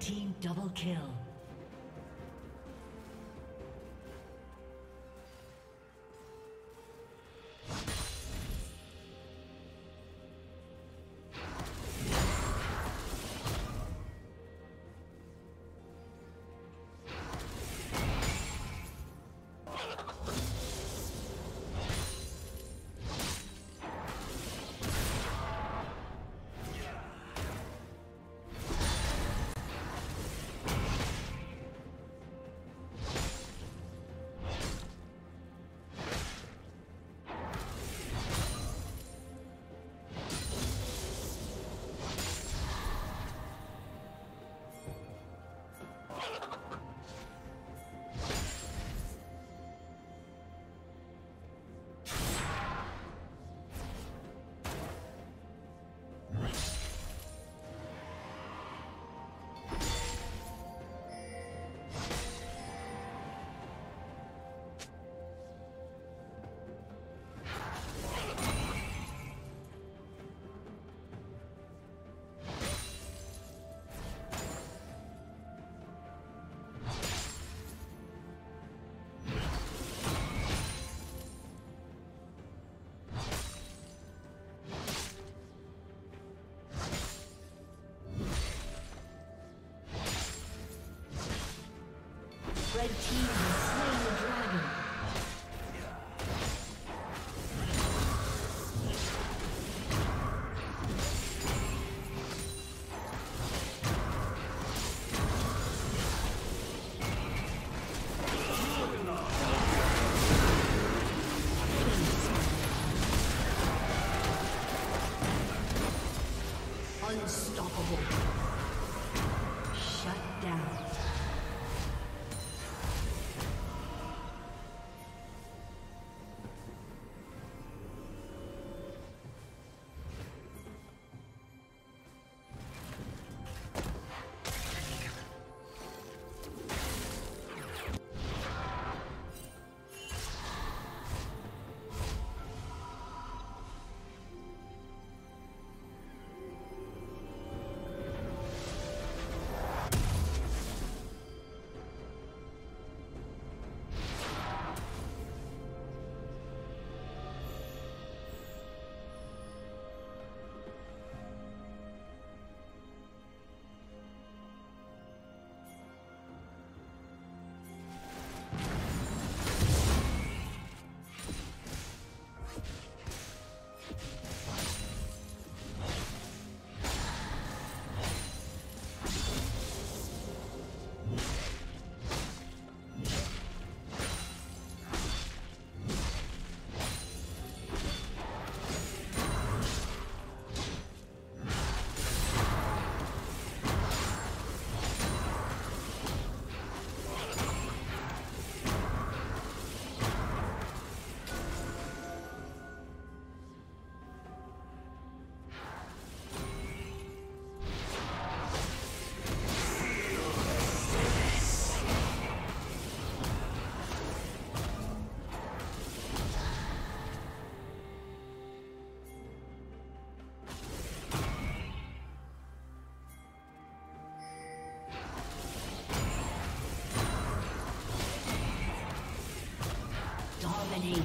team double kill. Red team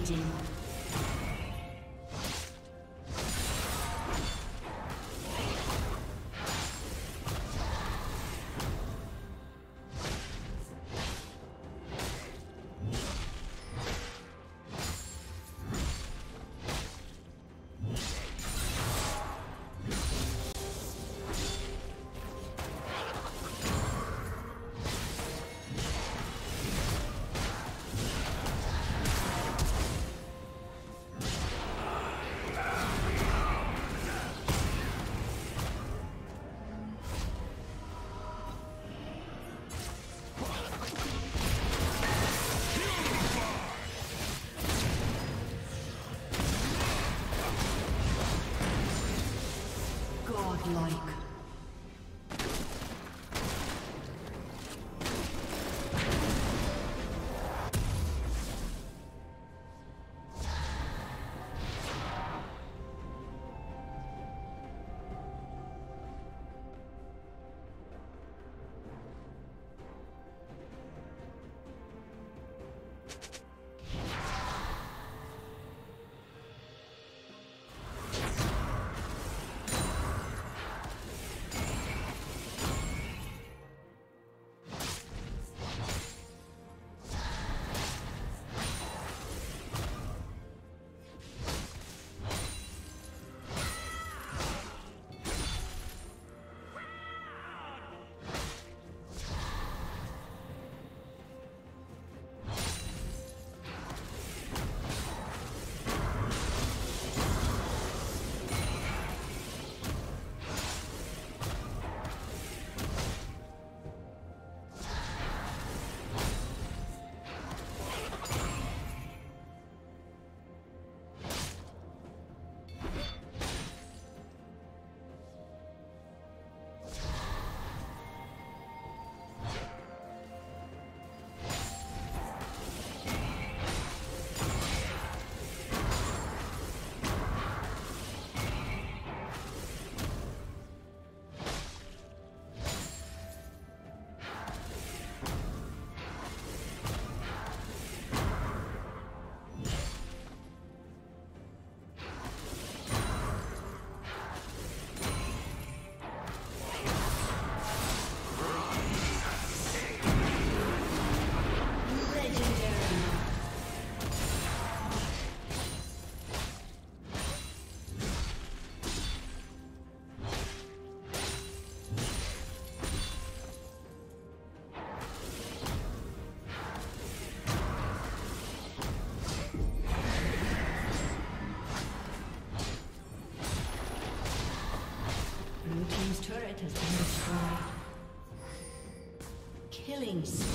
Dominating. Killing spree.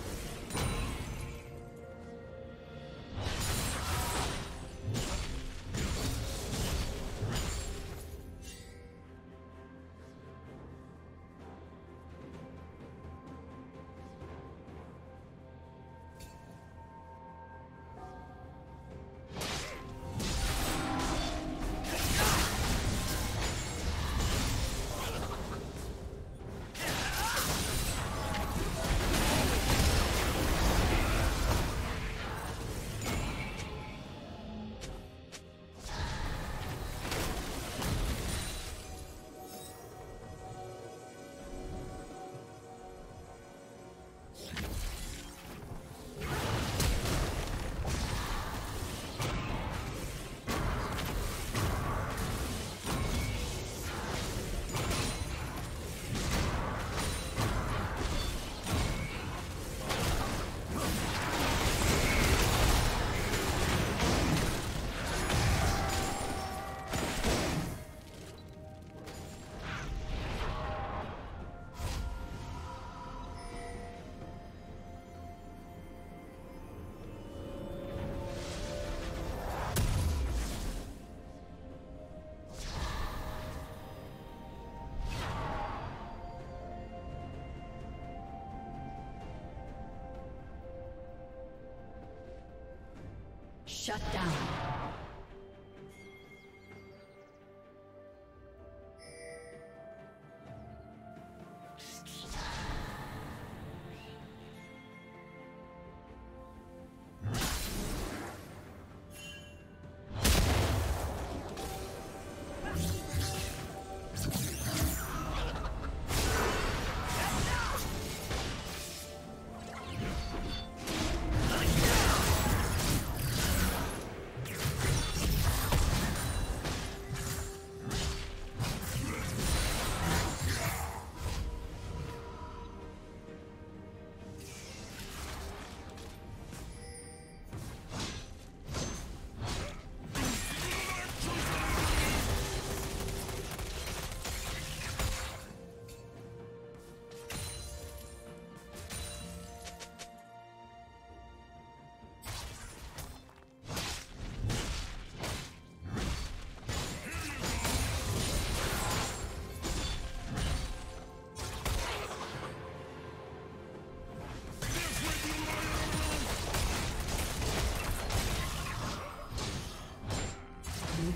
Shut down.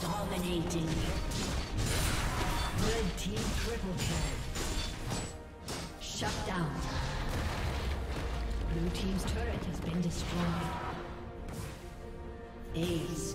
Dominating. Red team triple kill. Shut down. Blue team's turret has been destroyed. Aced.